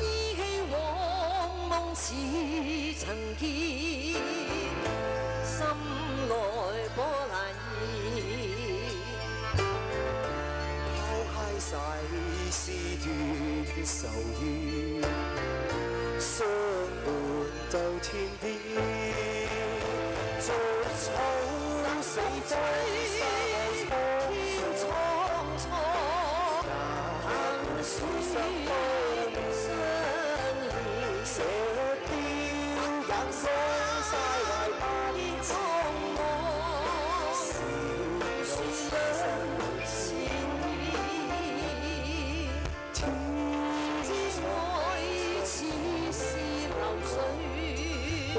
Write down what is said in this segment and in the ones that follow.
依稀往梦时曾见，心内波难燃。抛开世事怨愁怨，相伴。到天地，逐草死追；天苍苍，雁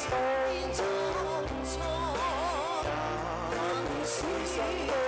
It's going the snow. Come and see